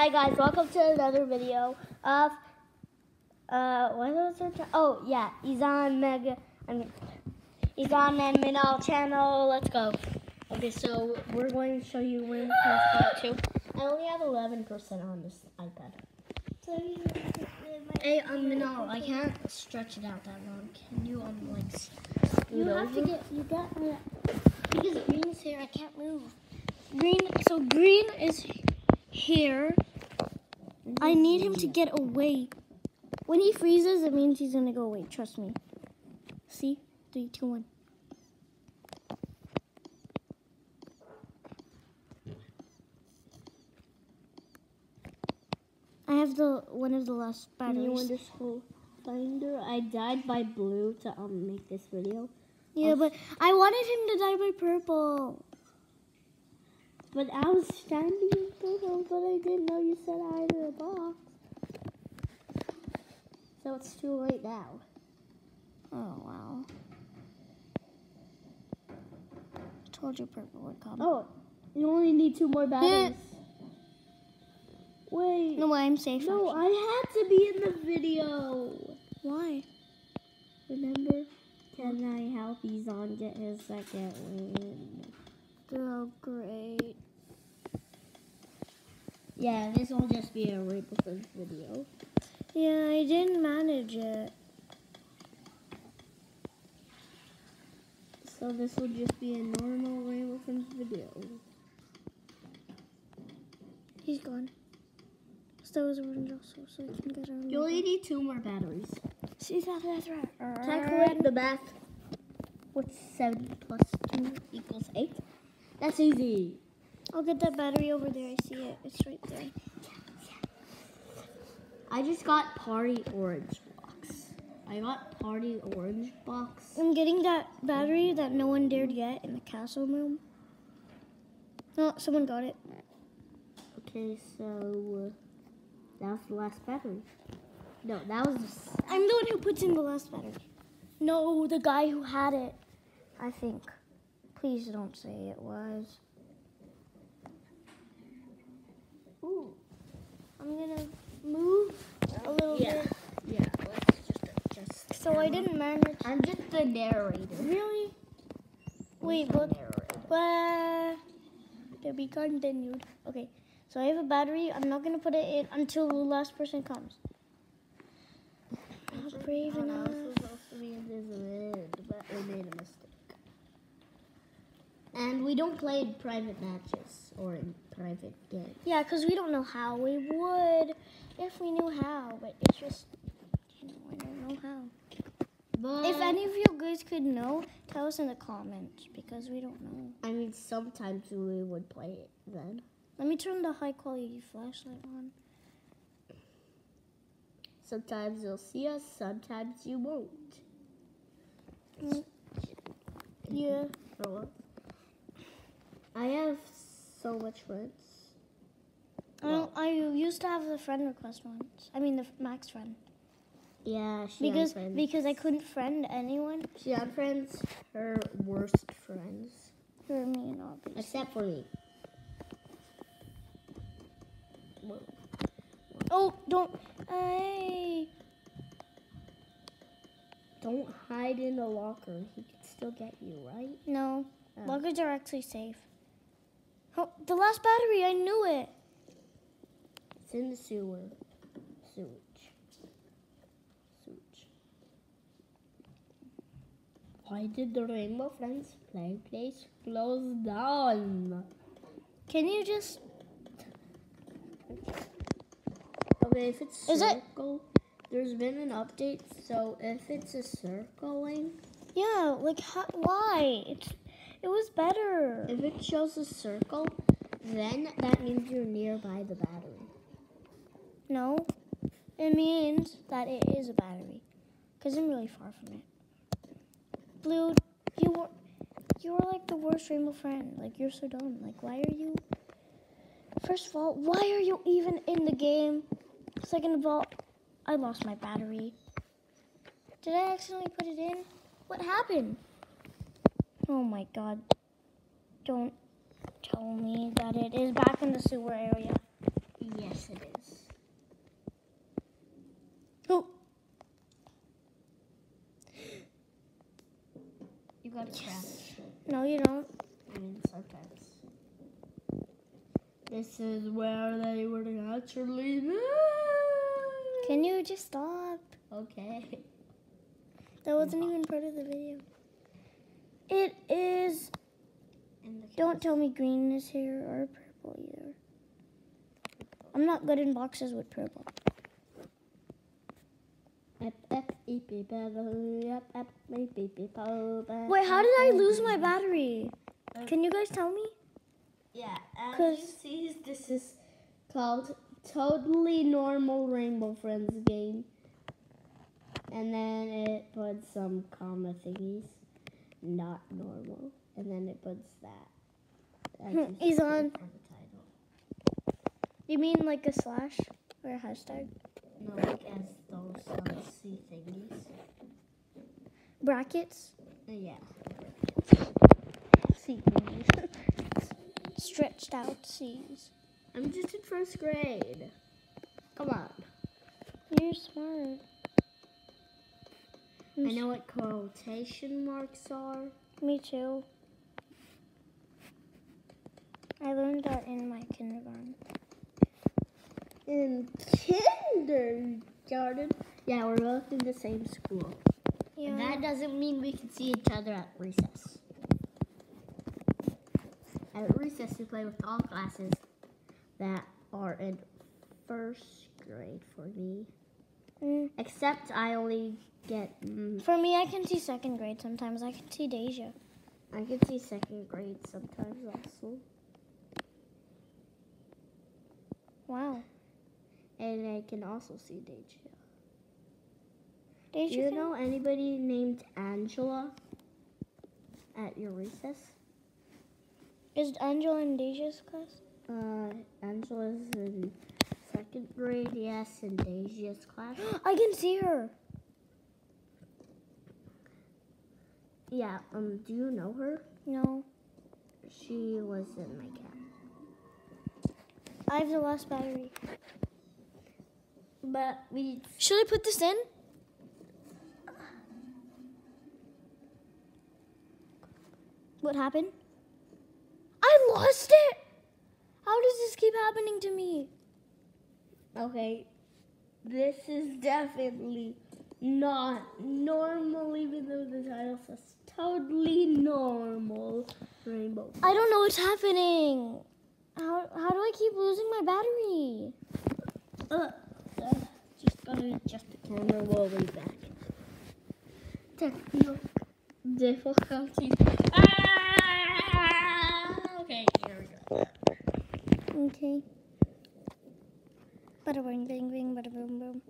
Hi guys, welcome to another video of uh what was it? Oh yeah, Izan Mega I mean Izan and Minal channel. Let's go. Okay, so we're going to show you Rainbow Friends Part 2. I only have 11% on this iPad. Hey, um, Minal, I can't stretch it out that long. Can you um like You have to over? get, you got, uh, because green's here. I can't move. green, so green is here. I need him to get away. When he freezes, it means he's gonna go away, trust me. See? Three, two, one. I have the one of the last batteries. New underscore finder. I died by blue to um make this video. Yeah, but I wanted him to die by purple. But I was standing in purple, but I didn't know you said I had a box. So it's too late now. Oh wow. I told you purple would come. Oh, you only need two more batteries. Wait. No way, I'm safe. No, actually. I had to be in the video. Why? Remember? Can I help Izan get his second win? Oh, great. Yeah, this will just be a Rainbow Friends video. Yeah, I didn't manage it. So this will just be a normal Rainbow Friends video. He's gone. So orange also, so I can get around. You only need two more batteries. See that? That's right. Calculate the math. What's 7 plus 2 equals 8? That's easy. I'll get that battery over there. I see it. It's right there. I just got party orange box. I got party orange box. I'm getting that battery that no one dared get in the castle room. No, someone got it. Okay, so uh, that was the last battery. No, that was the I'm the one who puts in the last battery. No, the guy who had it. I think. Please don't say it was. Ooh. I'm gonna move a little Yeah. bit. yeah. Let's just adjust. So I didn't manage. I'm just the narrator. Really? Wait, but but to be continued. Okay, so I have a battery. I'm not gonna put it in until the last person comes. Not brave enough. this was supposed to be in this vid, but we made a mistake. And we don't play in private matches or in private games. Yeah, because we don't know how. We would if we knew how, but it's just, you know, I don't know how. But If any of you guys could know, tell us in the comments because we don't know. I mean, sometimes we would play it then. Let me turn the high quality flashlight on. Sometimes you'll see us, sometimes you won't. Mm. Yeah. For what? I have so much friends. I, I used to have the friend request once. I mean, the Max friend. Yeah, she Because friends. because I couldn't friend anyone she had friends, her worst friends, for me and obviously. except for me. Whoa. Oh, don't. Hey. Don't hide in the locker. He can still get you, right? No. Oh. Lockers are actually safe. Oh, the last battery, I knew it. It's in the sewer. Sewage. Sewage. Why did the Rainbow Friends play place close down? Can you just. Okay, if it's Is it- circle, there's been an update. So if it's a circling, Yeah, like, how, why? It's, it was better. if it shows a circle, then that means you're nearby the battery. No. It means that it is a battery. Because I'm really far from it. Blue, you were. You were like the worst rainbow friend. Like, you're so dumb. Like, why are you. First of all, why are you even in the game? Second of all, I lost my battery. Did I accidentally put it in? What happened? Oh my god. Don't tell me that it is back in the sewer area. Yes, it is. Oh. You got a yes. No, you don't. I mean, sometimes. This is where they would naturally live. Can you just stop? Okay. That wasn't even part of the video. It is. Don't tell me green is here or purple either. I'm not good in boxes with purple. Oh, Wait, how did I lose my battery? Can you guys tell me? Yeah, as you see, this is called Totally Normal Rainbow Friends game. And then it puts some comma thingies, not normal. And then it puts that. Hmm, you he's on. the title. You mean like a slash or a hashtag? No, like as those um, C thingies. Brackets? Uh, yeah. C thingies. Stretched out C's. I'm just in first grade. Come on. You're smart. I know what quotation marks are. Me too. I learned that in my kindergarten. in kindergarten. Yeah, we're both in the same school. Yeah. That doesn't mean we can see each other at recess. At recess, we play with all classes that are in first grade for me. Mm. Except I only get, mm, For me, I can see second grade sometimes. I can see Deja. I can see second grade sometimes also. Wow. And I can also see Deja. Do you know anybody named Angela at your recess? Is Angela in Deja's class? Uh, Angela's in second grade, yes, in Deja's class. I can see her. Yeah, um, do you know her? No. She was in my camp. I have the last battery. But we, Should I put this in? What happened? I lost it! How does this keep happening to me? Okay, this is definitely not normal, even though the title says totally normal rainbow. I don't know what's happening. How, how do I keep losing my battery? Uh, uh, just gotta adjust the camera. while We'll be back. Technical difficulties. Ah! Okay, here we go. Okay. Bada bing bing bing, bada boom boom.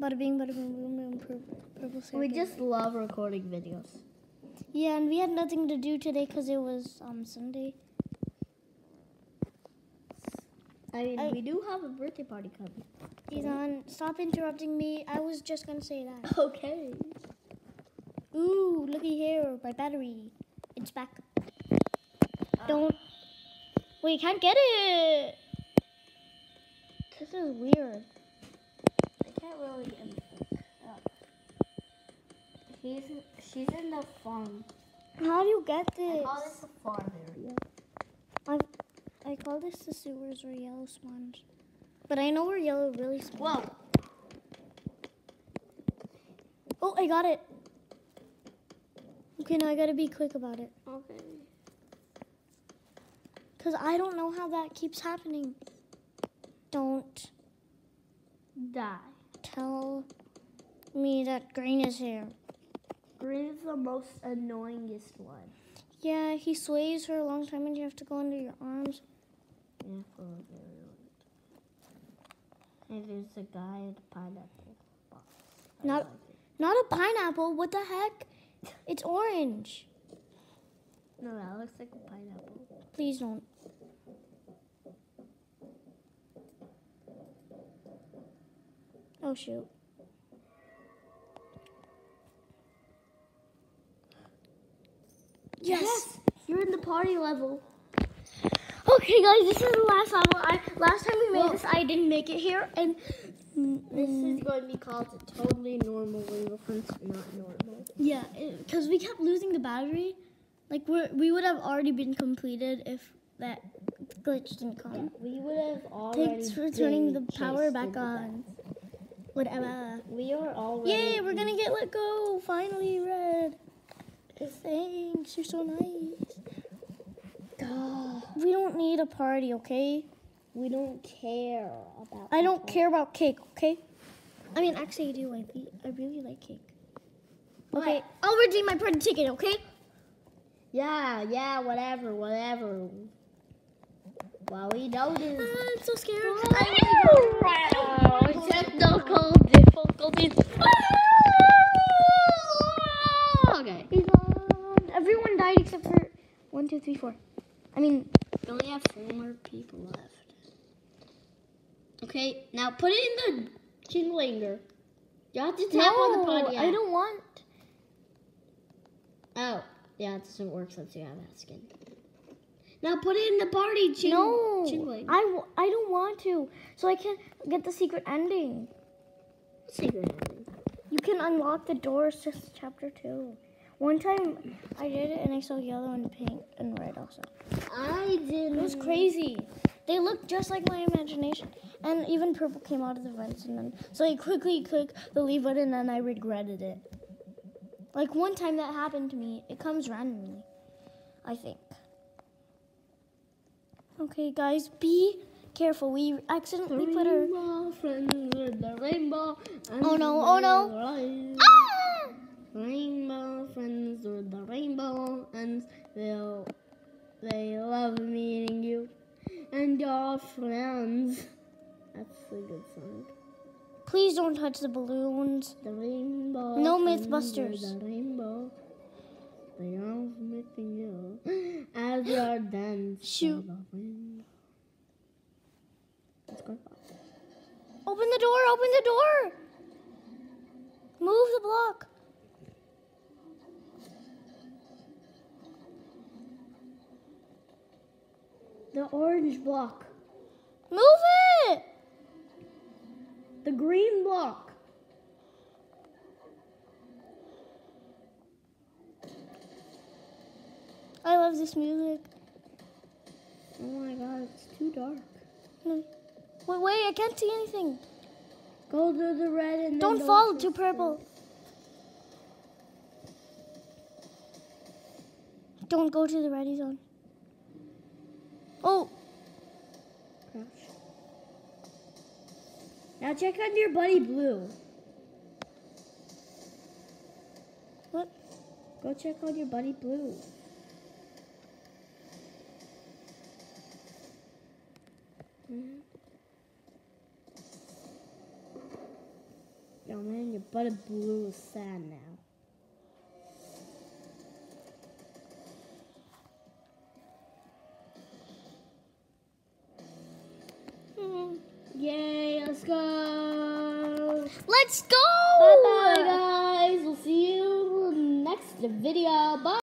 Bada bing, bada boom boom boom. Purple, purple circle. We just love recording videos. yeah, and we had nothing to do today because it was um Sunday. I mean, I- we do have a birthday party coming. Ethan, stop interrupting me. I was just gonna say that. Okay. Ooh, looky here, my battery. It's back. Don't. We can't get it. This is weird. I can't really. He's she's in the farm. How do you get this? I call this the farm area. I I call this the sewers or yellow sponge. But I know we're yellow really small. Whoa. Oh, I got it. Okay, now I gotta be quick about it. Okay. Because I don't know how that keeps happening. Die. tell me that green is here. Green is the most annoyingest one. Yeah, he sways for a long time and you have to go under your arms. Yeah, for a very long time. Hey, there's a guy in a pineapple box. I Not- like. Not a pineapple. What the heck? It's orange. No, that looks like a pineapple. Please don't. Oh shoot. Yes. You're in the party level. Okay, guys, this is the last level. I last time we made Well- this, I didn't make it here, and This is going to be called a totally normal Friends, not normal. Yeah, because we kept losing the battery. Like we we would have already been completed if that glitch didn't come. We would have already. Thanks for turning the power back on. Whatever. We are already. Yay, we're gonna get let go. Finally, Red. Thanks, you're so nice. Duh. We don't need a party, okay? We don't care about. I don't people. care about cake, okay? I mean, actually, I do. I, I really like cake. Okay, What? I'll redeem my party ticket, okay? Yeah, yeah, whatever, whatever. Well, we know Ah, this. I'm so scared. Technical difficulties. Okay. Everyone died except for one, two, three, four. I mean, We only have four more people left. Okay, now put it in the Chinglinger. You have to tap on the no, pod. Yeah. I don't want. Oh, yeah, it doesn't work since you have that skin. Now put it in the party, Ching. No, Chingling. I, w- I don't want to. So I can get the secret ending. Secret ending. You can unlock the doors to chapter two. One time I did it and I saw yellow and pink and red also. I didn't. It was crazy. They looked just like my imagination. And even purple came out of the vents and then so I quickly clicked the leave button and I regretted it. Like one time that happened to me, it comes randomly. I think. Okay guys, be careful. We accidentally put our Rainbow friends with the rainbow. and Oh no, oh no. Ah! Rainbow friends with the rainbow, and they'll they love meeting you and your friends. That's a good song. Please don't touch the balloons. The rainbow. No Mythbusters. The rainbow. They are meeting you as your dance. Shoot. Let's go. Open the door, open the door. Move the block. The orange block. Move it. The green block. I love this music. Oh my god, it's too dark. Hmm. Wait, wait, I can't see anything. Go to the red and Don't fall to to purple. Don't go to the ready zone. Oh, Crouch. Now check on your buddy blue. what? Go check on your buddy blue. Mhm. Yo man, your buddy blue is sad now. Hmm. Yay, let's go! Let's go. Bye bye guys, we'll see you next video.